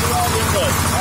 around your head.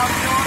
California.